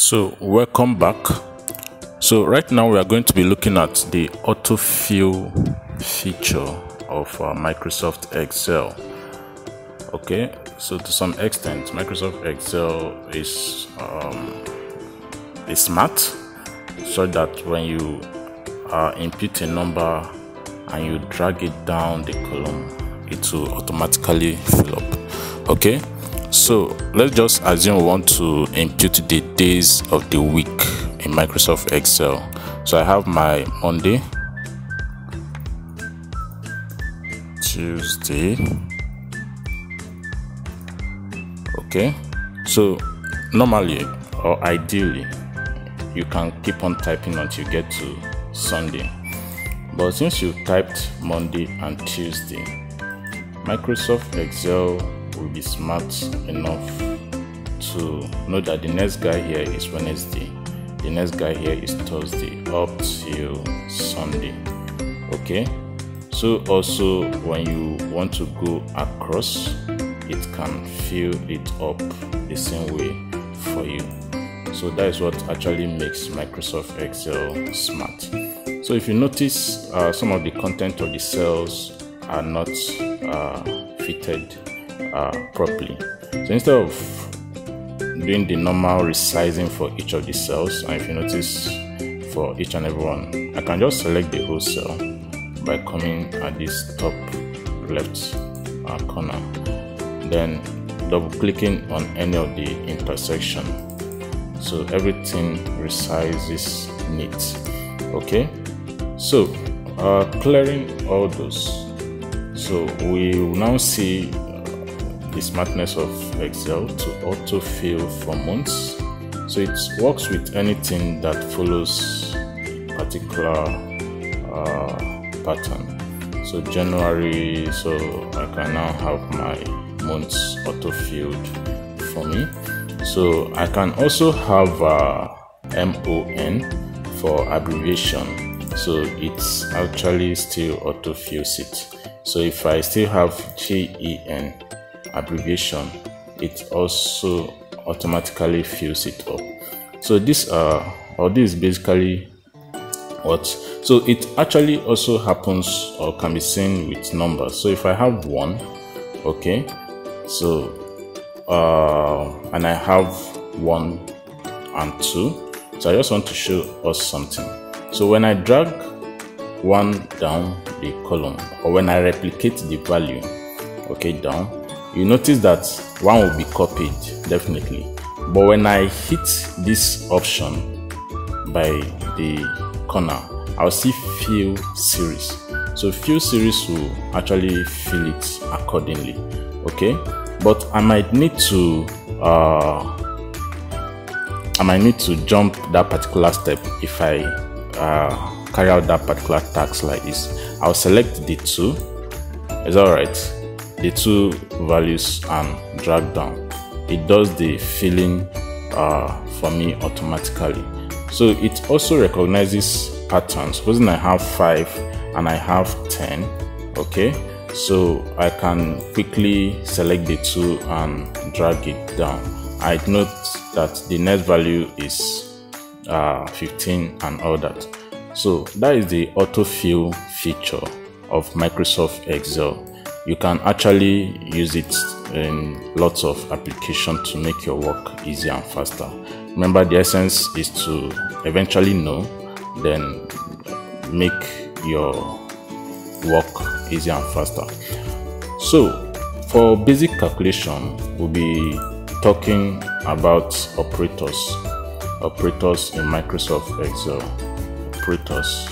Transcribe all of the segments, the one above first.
So welcome back. So right now we are going to be looking at the autofill feature of uh, Microsoft Excel. Okay, so to some extent, Microsoft Excel is um, is smart, so that when you uh, input a number and you drag it down the column, it will automatically fill up. Okay, so let's just assume we want to input the days of the week in Microsoft Excel. So I have my Monday, Tuesday. Okay, so normally or ideally, you can keep on typing until you get to Sunday. But since you typed Monday and Tuesday, Microsoft Excel will be smart enough to know that the next guy here is Wednesday, the next guy here is Thursday, up till Sunday. Okay, so also when you want to go across, it can fill it up the same way for you. So that is what actually makes Microsoft Excel smart. So if you notice, uh, some of the content of the cells are not uh, fitted uh, properly. So instead of doing the normal resizing for each of the cells, and if you notice for each and every one, I can just select the whole cell by coming at this top left uh, corner, then double clicking on any of the intersection. So everything resizes neat. Okay, so uh, clearing all those. So we will now see the smartness of Excel to autofill for months. So it works with anything that follows particular uh, pattern. So January, so I can now have my months autofilled for me. So I can also have uh, MON for abbreviation. So it's actually still autofills it. So if I still have GEN, abbreviation it also automatically fills it up. So this uh or this is basically what so it actually also happens or can be seen with numbers. So if i have one okay so uh and i have one and two so i just want to show us something. So when i drag one down the column or when i replicate the value okay down you notice that one will be copied definitely. But when i hit this option by the corner i'll see fill series. So fill series will actually fill it accordingly okay? But i might need to uh i might need to jump that particular step if i uh, carry out that particular task like this. I'll select the two. Is all right the two values and drag down. It does the filling uh, for me automatically. So it also recognizes patterns. Supposing i have five and i have 10 okay? So i can quickly select the two and drag it down. I note that the next value is uh, 15 and all that. So that is the autofill feature of microsoft excel you can actually use it in lots of applications to make your work easier and faster. Remember, the essence is to eventually know, then make your work easier and faster. So, for basic calculation, we'll be talking about operators. Operators in Microsoft Excel. Operators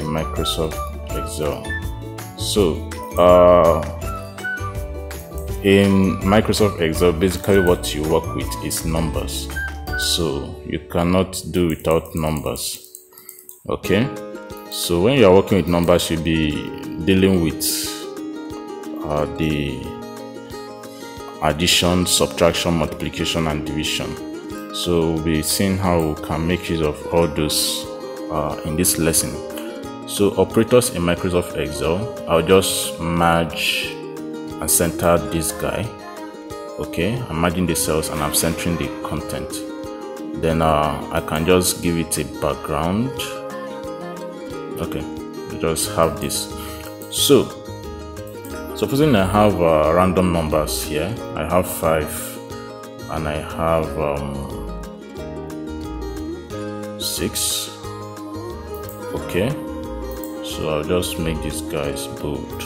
in Microsoft Excel. So, uh, in Microsoft Excel, basically what you work with is numbers. So you cannot do without numbers. Okay. So when you are working with numbers, you'll be dealing with uh, the addition, subtraction, multiplication, and division. So we'll be seeing how we can make use of all those uh, in this lesson. So operators in Microsoft Excel, I'll just merge and center this guy. Okay, I'm merging the cells and I'm centering the content. then uh, I can just give it a background. Okay we just have this. So supposing I have uh, random numbers here. I have five and I have um, six. Okay so I'll just make these guys bold.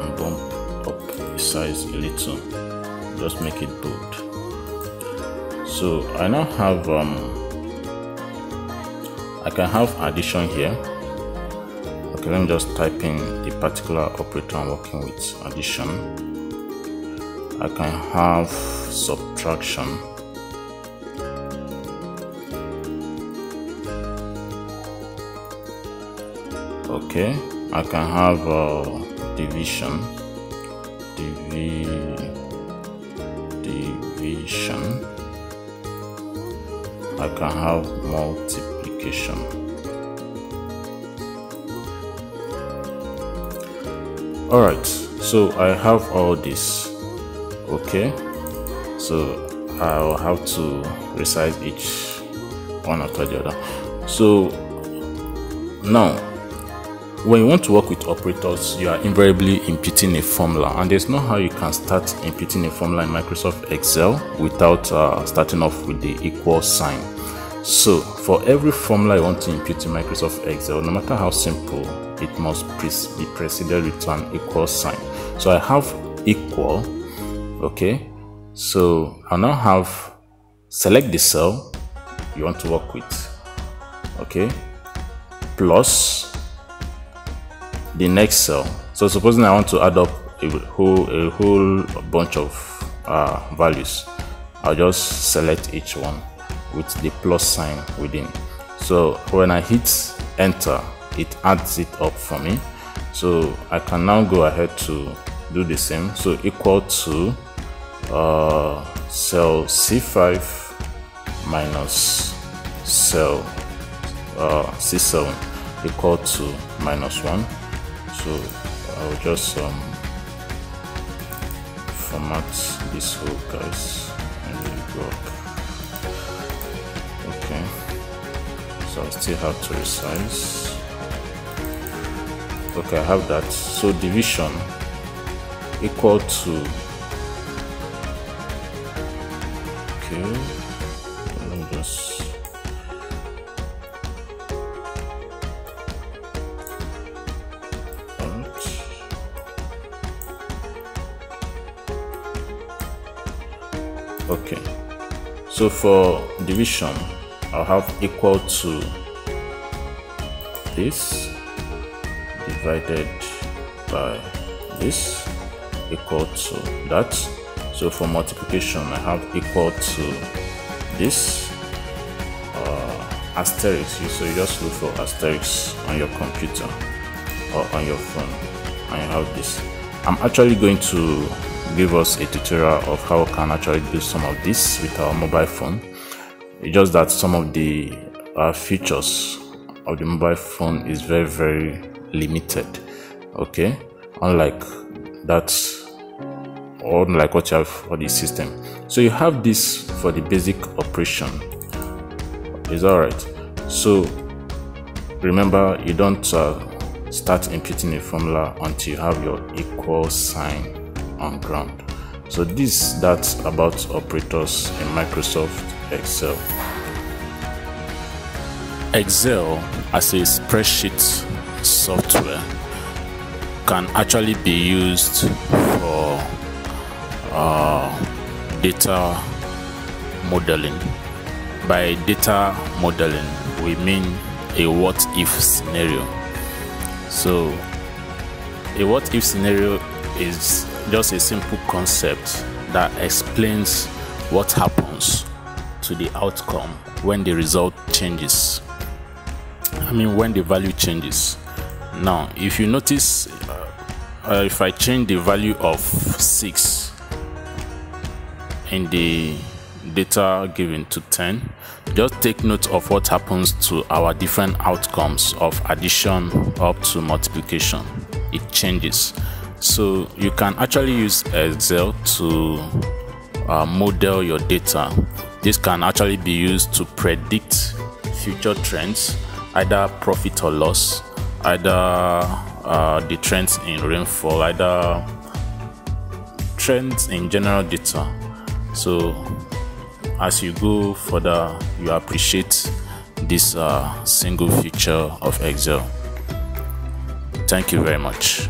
And bump up the size a little. Just make it bold. So I now have um, I can have addition here. Okay let me just type in the particular operator I'm working with addition. I can have subtraction okay I can have uh, division. Divi division. I can have multiplication. All right so I have all this. Okay so I'll have to resize each one after the other. So now when you want to work with operators, you are invariably imputing a formula, and there's no how you can start imputing a formula in Microsoft Excel without uh, starting off with the equal sign. So, for every formula you want to impute in Microsoft Excel, no matter how simple, it must be preceded with an equal sign. So, I have equal, okay. So, I now have select the cell you want to work with, okay, plus the next cell. So supposing I want to add up a whole a whole bunch of uh, values, I'll just select each one with the plus sign within. So when I hit enter, it adds it up for me. So I can now go ahead to do the same. So equal to uh, cell C5 minus cell uh, C7 equal to minus 1 so I'll just um, format this whole guys and then go up okay. So I still have to resize. Okay I have that. So division equal to okay okay. So for division I'll have equal to this divided by this equal to that. So for multiplication I have equal to this uh, asterisk. So you just look for asterisk on your computer or on your phone. And you have this. I'm actually going to give us a tutorial of how we can actually do some of this with our mobile phone. It's just that some of the uh, features of the mobile phone is very very limited okay? Unlike that or unlike what you have for the system. So you have this for the basic operation. Is all right? So remember you don't uh, start imputing a formula until you have your equal sign on ground. So this that's about operators in Microsoft Excel. Excel as a spreadsheet software can actually be used for uh, data modeling. By data modeling, we mean a what if scenario. So, a what if scenario is just a simple concept that explains what happens to the outcome when the result changes. I mean, when the value changes. Now, if you notice, uh, uh, if I change the value of 6 in the data given to 10, just take note of what happens to our different outcomes of addition up to multiplication. It changes. So you can actually use Excel to uh, model your data. This can actually be used to predict future trends either profit or loss either uh, the trends in rainfall either trends in general data. So as you go further you appreciate this uh, single feature of excel. Thank you very much